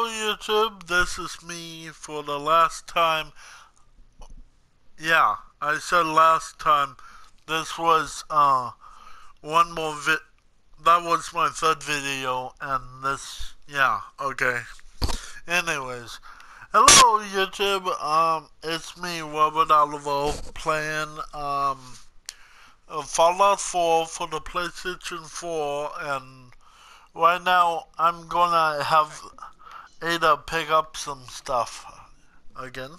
Hello YouTube, this is me for the last time. Yeah, I said last time. This was uh one more vid. That was my third video, and this yeah okay. Anyways, hello YouTube. Um, it's me Robert Oliver playing um Fallout 4 for the PlayStation 4, and right now I'm gonna have Ada pick up some stuff again.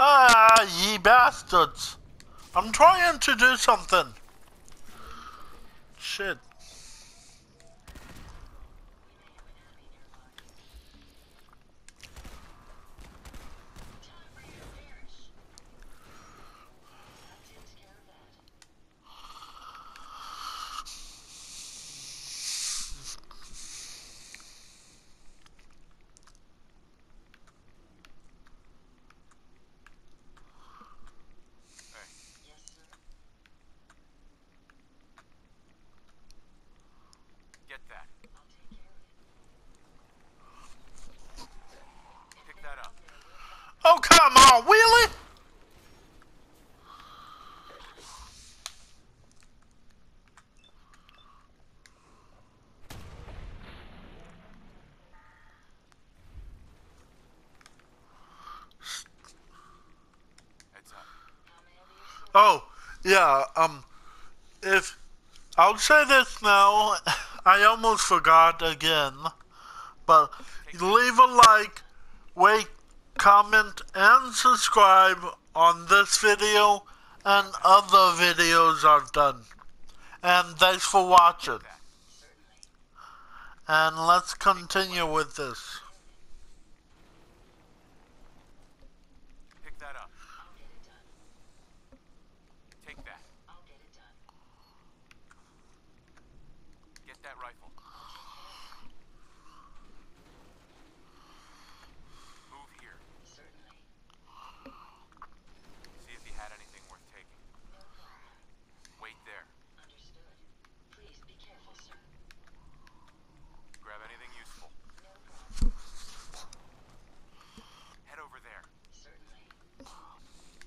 Ah, ye bastards! I'm trying to do something. Shit. Hey, get that. Pick that up. Oh, come on, really? Heads up. Oh, yeah, um, if, I'll say this now, I almost forgot again, but leave a like, wait, comment, and subscribe on this video, and other videos I've done. And thanks for watching. And let's continue with this. Pick that up. Take that. Get that rifle. Move here. See if he had anything worth taking. Wait there. Grab anything useful. Head over there.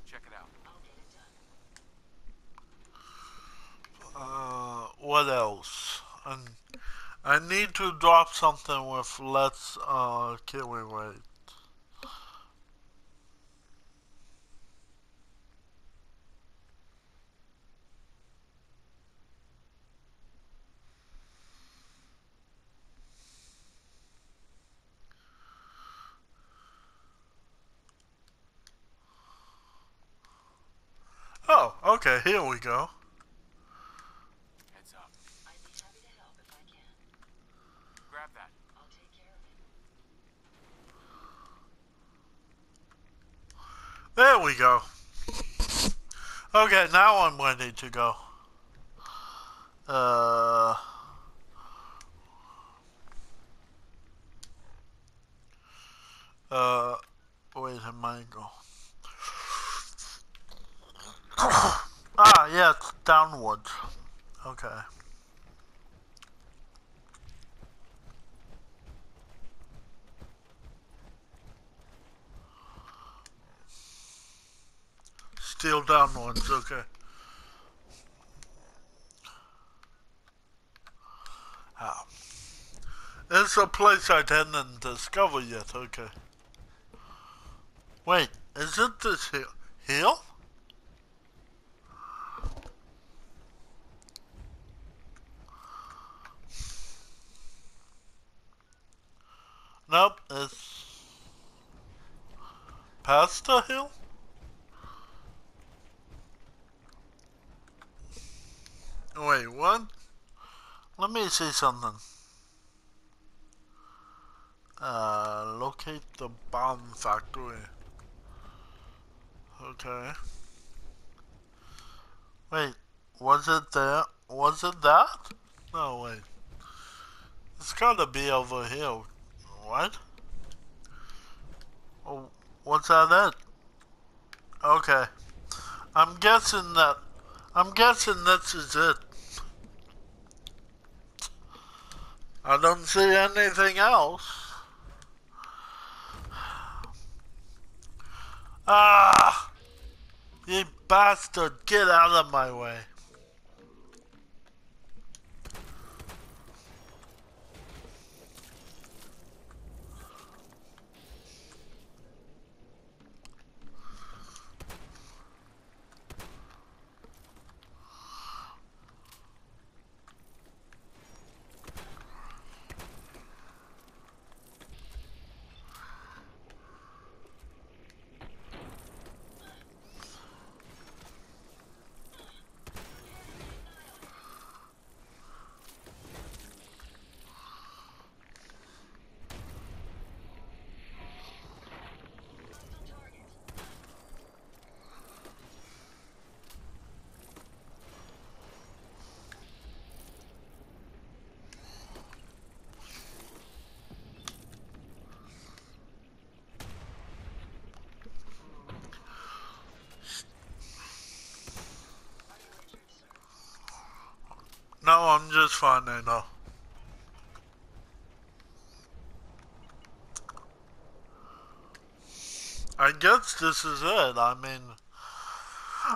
Check it out. Uh, what else? And I need to drop something with let's uh killing rate. Oh, okay, here we go. Heads up. Grab that. There we go. Okay, now I'm ready to go. Uh. Uh, wait a minute. Go. ah, yeah, it's downwards. Okay. Still ones, okay. Ah. It's a place I didn't discover yet, okay. Wait, is it this hill? Hill? Nope, it's past the hill? Wait, what? See something. Uh, locate the bomb factory. Okay. Wait, was it there? Was it that? No, wait. It's gotta be over here. What? Oh, what's that at? Okay. I'm guessing that I'm guessing this is it. I don't see anything else. Ah! You bastard, get out of my way. No, I'm just fine now. No. I guess this is it. I mean,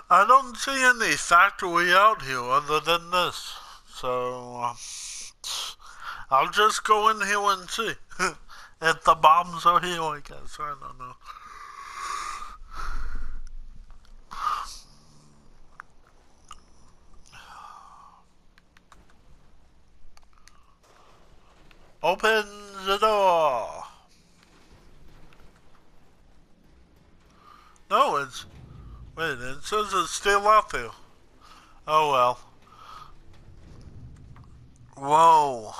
I don't see any factory out here other than this. So, uh, I'll just go in here and see. if the bombs are here, I guess. I don't know. Open the door. No, it's. Wait, it says it's still out there. Oh well. Whoa.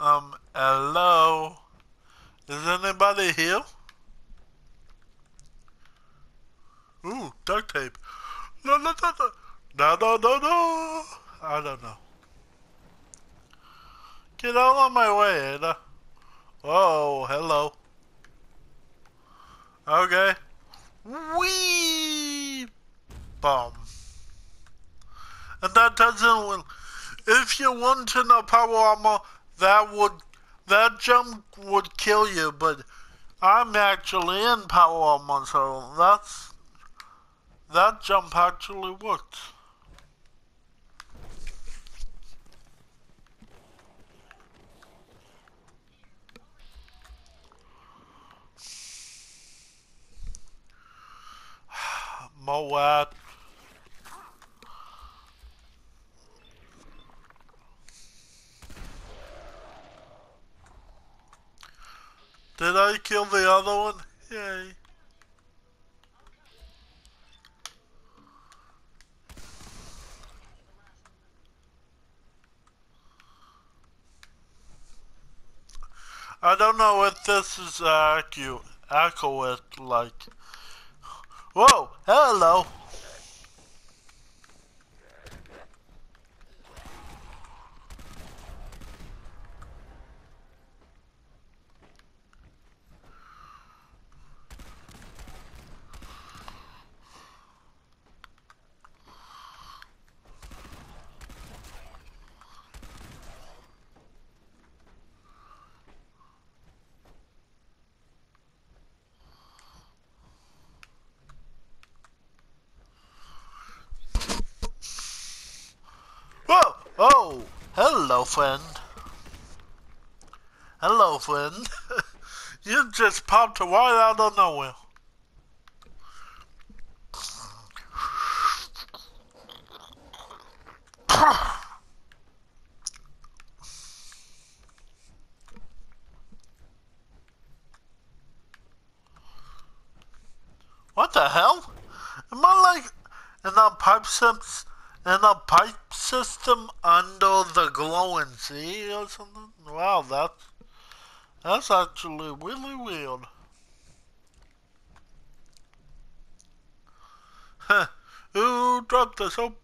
Um, hello? Is anybody here? Ooh, duct tape. No, no, no, no. No, no, no, no. I don't know. Get out of my way, Ada. Oh, hello. Okay. Wee! Bomb. And that doesn't... If you want to know power armor, that would that jump would kill you, but I'm actually in power armor, so that's that jump actually worked. Moat. Did I kill the other one? Yay. I don't know if this is uh, accurate, accurate like... Whoa, hello. Whoa! Oh! Hello, friend. Hello, friend. you just popped right out of nowhere. What the hell? Am I like in a pipe sims in a pipe system under the glowing sea or something? Wow, that's that's actually really weird. Who dropped the soap?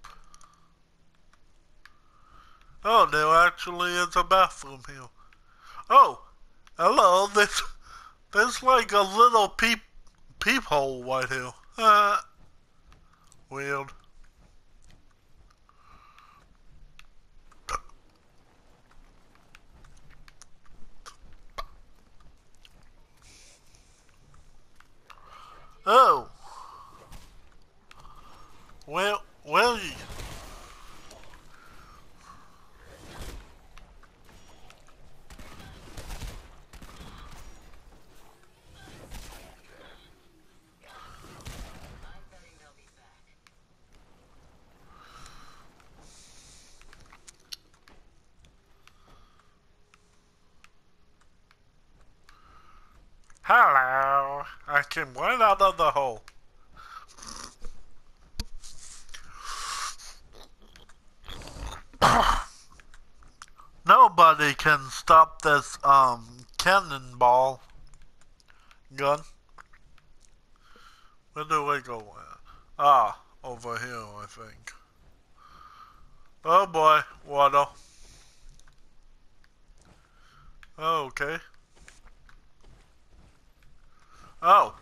Oh, there actually is a bathroom here. Oh, hello. There's, there's like a little peep peephole right here. Uh, weird. Oh. Well, well. Hello. Came right out of the hole. Nobody can stop this um cannonball gun. Where do we go? Ah, over here, I think. Oh boy, water. Okay. Oh.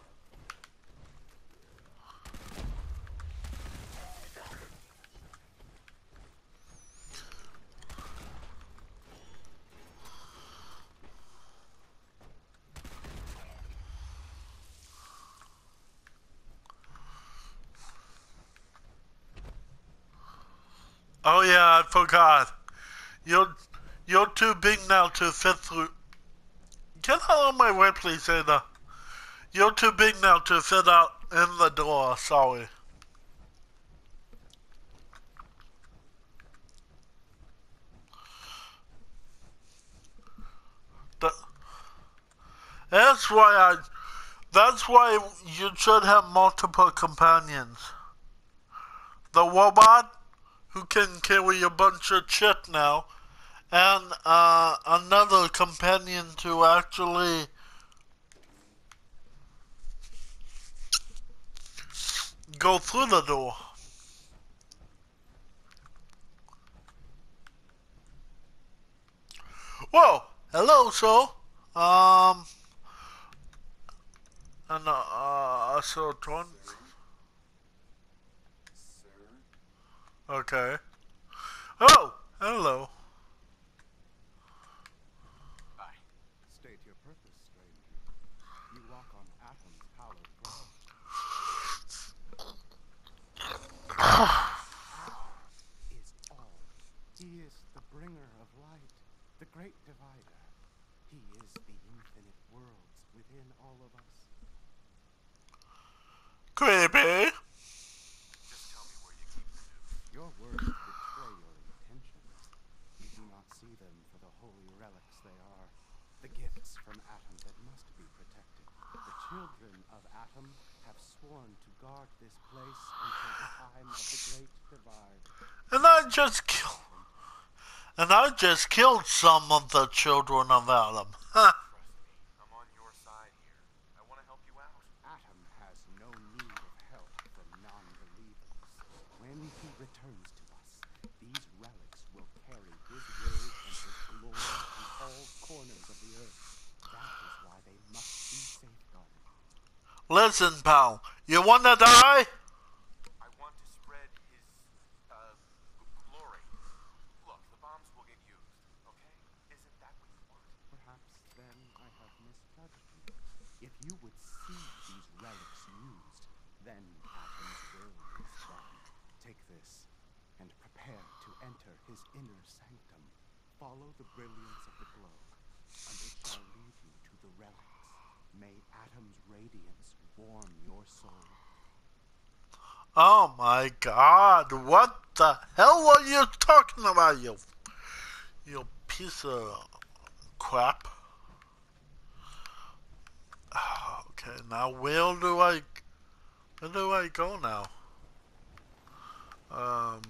Oh yeah, I forgot. You're you're too big now to fit through. Get out of my way, please, Ada. You're too big now to fit out in the door. Sorry. That, that's why I. That's why you should have multiple companions. The robot who can carry a bunch of shit now, and uh, another companion to actually go through the door. Whoa! Hello, sir. Um, and uh, uh so Tron. Okay. Oh, hello. Hi. State your purpose, stranger. You walk on Atom's hallowed ground. is all. He is the bringer of light, the great divider. He is the infinite worlds within all of us. Creepy. Just tell me where you keep the news. Your words betray your intentions. You do not see them for the holy relics they are, the gifts from Atom that must be protected. The children of have sworn to guard this place until the time of the great divide. And I just killed. And I just killed some of the children of Atom. Ha! Trust me, I'm on your side here. I want to help you out. Atom has no need of help from non-believers. When he returns to us, these relics will carry his word and his glory to all corners of the earth. That is why they must be safeguarded. Listen, pal. You wanna die? I want to spread his, uh, glory. Look, the bombs will get used, okay? Isn't that what you want? Perhaps then I have misjudged you. If you would see these relics used, then Atom's will is done. Take this and prepare to enter his inner sanctum. Follow the brilliance of the glow, and it shall lead you to the relics. May Atom's radiance warm your soul. Oh my god. What the hell are you talking about, you, you piece of crap? Okay, now where do I, where do I go now? Um,